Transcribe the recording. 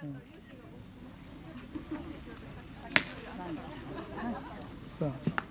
そうん。